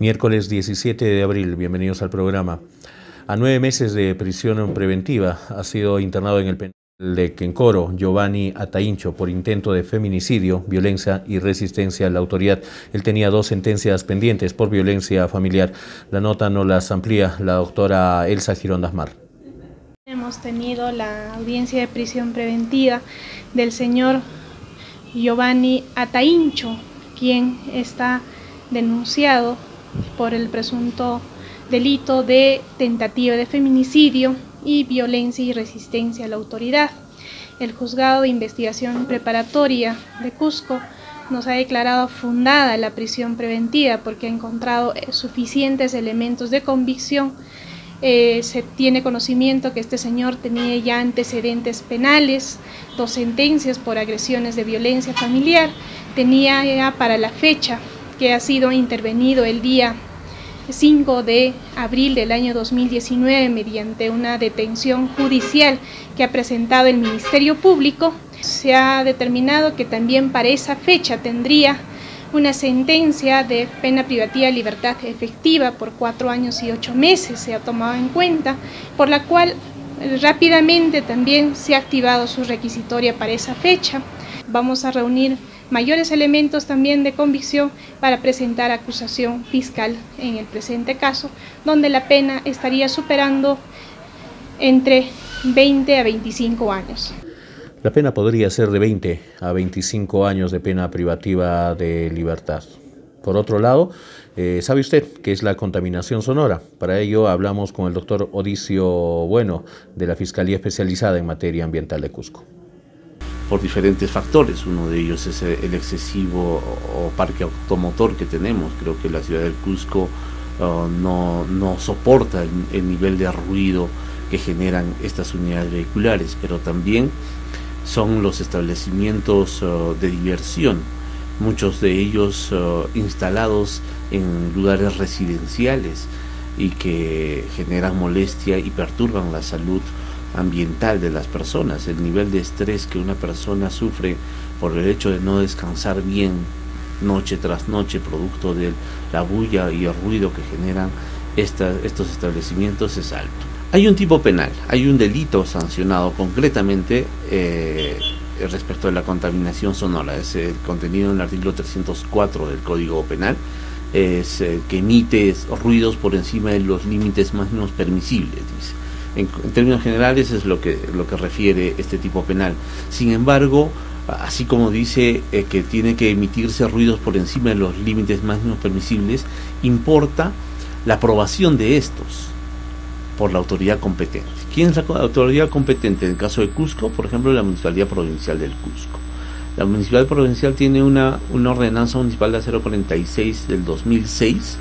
Miércoles 17 de abril, bienvenidos al programa. A nueve meses de prisión preventiva ha sido internado en el penal de Quencoro Giovanni Ataincho por intento de feminicidio, violencia y resistencia a la autoridad. Él tenía dos sentencias pendientes por violencia familiar. La nota nos las amplía la doctora Elsa Girondasmar. Hemos tenido la audiencia de prisión preventiva del señor Giovanni Ataincho, quien está denunciado por el presunto delito de tentativa de feminicidio y violencia y resistencia a la autoridad. El juzgado de investigación preparatoria de Cusco nos ha declarado fundada la prisión preventiva porque ha encontrado eh, suficientes elementos de convicción. Eh, se tiene conocimiento que este señor tenía ya antecedentes penales, dos sentencias por agresiones de violencia familiar, tenía ya para la fecha que ha sido intervenido el día 5 de abril del año 2019 mediante una detención judicial que ha presentado el Ministerio Público, se ha determinado que también para esa fecha tendría una sentencia de pena privativa de libertad efectiva por cuatro años y ocho meses, se ha tomado en cuenta, por la cual rápidamente también se ha activado su requisitoria para esa fecha. Vamos a reunir mayores elementos también de convicción para presentar acusación fiscal en el presente caso, donde la pena estaría superando entre 20 a 25 años. La pena podría ser de 20 a 25 años de pena privativa de libertad. Por otro lado, eh, ¿sabe usted qué es la contaminación sonora? Para ello hablamos con el doctor Odicio Bueno de la Fiscalía Especializada en Materia Ambiental de Cusco por diferentes factores. Uno de ellos es el excesivo parque automotor que tenemos. Creo que la ciudad del Cusco uh, no, no, soporta el, nivel de ruido que generan estas unidades vehiculares, pero también son los establecimientos uh, de diversión, muchos de ellos uh, instalados en lugares residenciales y que generan molestia y perturban la salud ambiental de las personas, el nivel de estrés que una persona sufre por el hecho de no descansar bien noche tras noche, producto de la bulla y el ruido que generan estos establecimientos es alto. Hay un tipo penal, hay un delito sancionado concretamente eh, respecto a la contaminación sonora, es el contenido en el artículo 304 del Código Penal, es que emite ruidos por encima de los límites máximos permisibles, dice. En, términos generales es lo que, lo que refiere este tipo penal. Sin embargo, así como dice eh, que tiene que emitirse ruidos por encima de los límites máximos permisibles, importa la aprobación de estos por la autoridad competente. ¿Quién es la autoridad competente? En el caso de Cusco, por ejemplo, la Municipalidad Provincial del Cusco. La Municipalidad Provincial tiene una, una ordenanza municipal de 046 del 2006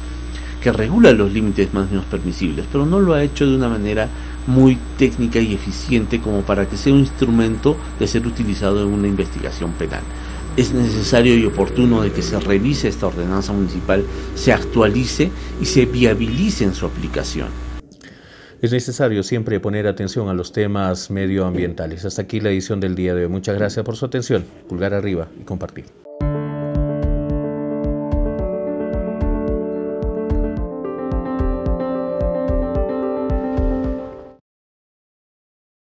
que regula los límites máximos permisibles, pero no lo ha hecho de una manera muy técnica y eficiente como para que sea un instrumento de ser utilizado en una investigación penal. Es necesario y oportuno de que se revise esta ordenanza municipal, se actualice y se viabilice en su aplicación. Es necesario siempre poner atención a los temas medioambientales. Hasta aquí la edición del día de hoy. Muchas gracias por su atención. Pulgar arriba y compartir.